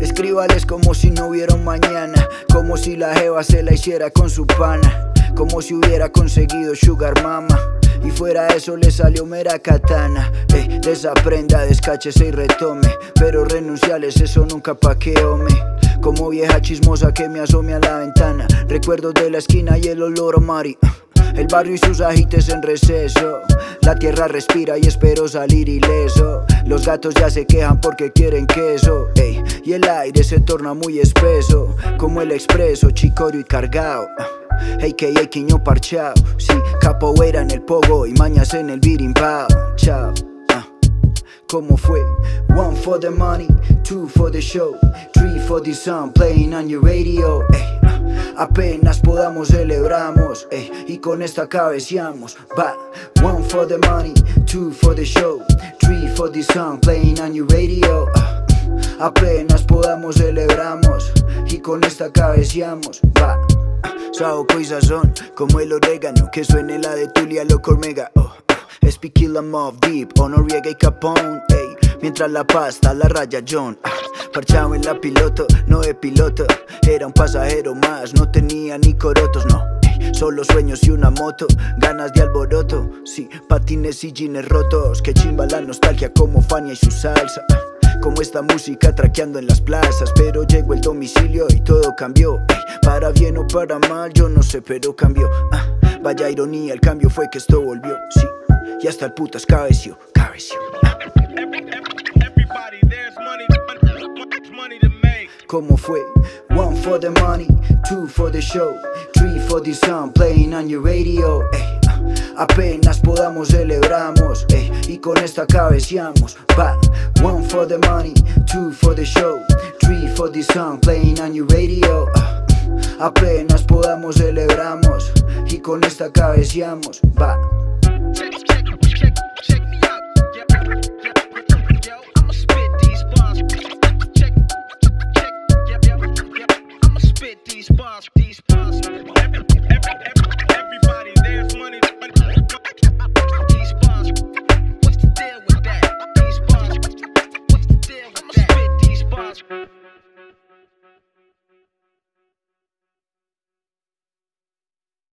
Escríbales como si no hubiera mañana, como si la jeva se la hiciera con su pana, como si hubiera conseguido Sugar Mama. Y fuera eso le salió mera katana Ey, desaprenda, descáchese y retome. Pero renunciales, eso nunca pa' que ome Como vieja chismosa que me asome a la ventana. Recuerdos de la esquina y el olor a mari el barrio y sus ajites en receso. La tierra respira y espero salir ileso. Los gatos ya se quejan porque quieren queso Ey, Y el aire se torna muy espeso Como el expreso, chicorio y cargado AKA Quiño parchao Sí, capoeira en el pogo y mañas en el birimbao Chao ah. ¿Cómo fue? One for the money, two for the show Three for the sun playing on your radio ah. Apenas podamos celebramos ey, Y con esta cabeceamos Va, one for the money, two for the show Three for the sun playing on your radio ah. Apenas podamos celebramos. Y con esta cabeceamos. Va. Saoco y sazón, como el orégano Que suene la de Tulia Loco Omega oh, oh. Espiquila Mob Deep, o Noriega y Capone ey. Mientras la pasta la raya John. Ah, Parchado en la piloto, no de piloto. Era un pasajero más, no tenía ni corotos, no. Solo sueños y una moto, ganas de alboroto. Sí, patines y jeans rotos Que chimba la nostalgia como Fania y su salsa como esta música traqueando en las plazas Pero llegó el domicilio y todo cambió Para bien o para mal, yo no sé, pero cambió ah, Vaya ironía, el cambio fue que esto volvió, sí Y hasta el putas cabeció, cabeció ah. ¿Cómo fue? One for the money, two for the show Three for the sun playing on your radio. Apenas podamos celebramos ey, Y con esta cabeceamos. Va, one for the money, two for the show Three for the sun playing on your radio ah. Apenas podamos celebramos Y con esta cabeceamos. Va